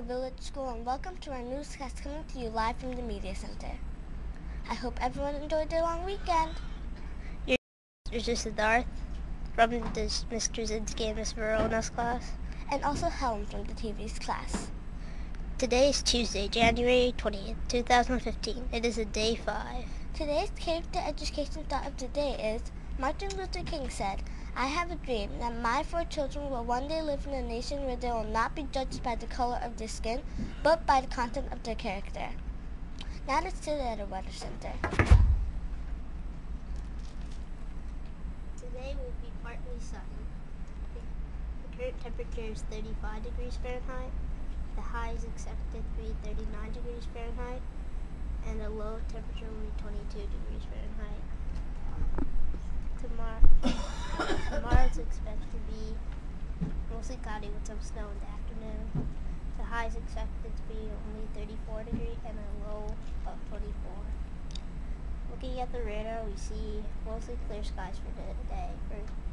the Village School and welcome to our newscast coming to you live from the Media Center. I hope everyone enjoyed their long weekend. Mr. Sidharth from the Miss Krasinski and Miss Verona's class. And also Helen from the TV's class. Today is Tuesday, January 20th, 2015. It is a day 5. Today's character education thought of the day is Martin Luther King said, I have a dream that my four children will one day live in a nation where they will not be judged by the color of their skin, but by the content of their character. Now let's sit at a weather center. Today will be partly sunny. The current temperature is 35 degrees Fahrenheit. The high is expected to be 39 degrees Fahrenheit. And the low temperature will be 22 degrees Fahrenheit. Tomorrow, tomorrow is expected to be mostly cloudy with some snow in the afternoon. The high is expected to be only 34 degrees and a low of 24. Looking at the radar, we see mostly clear skies for the day,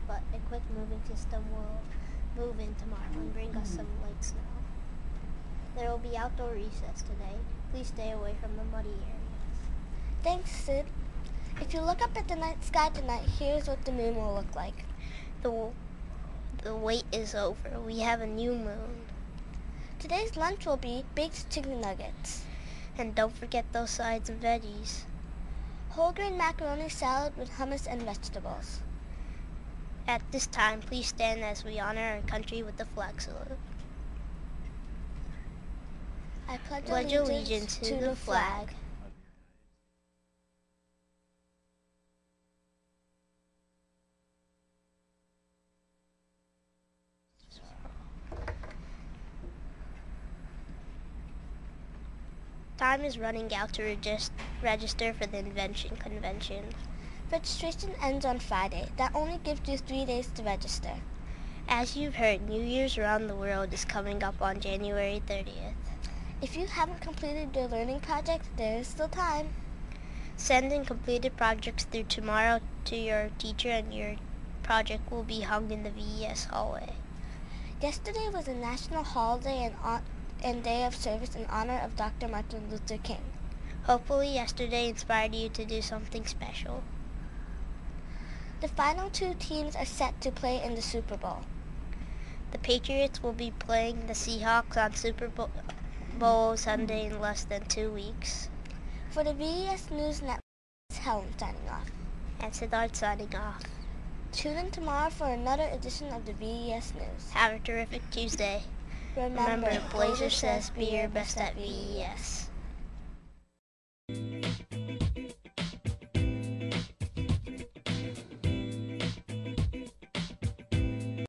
but a quick moving system will move in tomorrow and bring us some light snow. There will be outdoor recess today. Please stay away from the muddy areas. Thanks, Sid. If you look up at the night sky tonight, here's what the moon will look like. The, the wait is over. We have a new moon. Today's lunch will be baked chicken nuggets. And don't forget those sides and veggies. Whole grain macaroni salad with hummus and vegetables. At this time, please stand as we honor our country with the flag salute. I pledge, pledge allegiance, allegiance to, to the flag Time is running out to regist register for the invention convention. Registration ends on Friday. That only gives you three days to register. As you've heard, New Year's around the world is coming up on January 30th. If you haven't completed your learning project, there is still time. Send in completed projects through tomorrow to your teacher and your project will be hung in the VES hallway. Yesterday was a national holiday and and day of service in honor of Dr. Martin Luther King. Hopefully yesterday inspired you to do something special. The final two teams are set to play in the Super Bowl. The Patriots will be playing the Seahawks on Super Bowl Sunday in less than two weeks. For the VES News Network, it's Helen signing off. And Sidharth signing off. Tune in tomorrow for another edition of the VES News. Have a terrific Tuesday. Remember, Blazer says be your best at VES.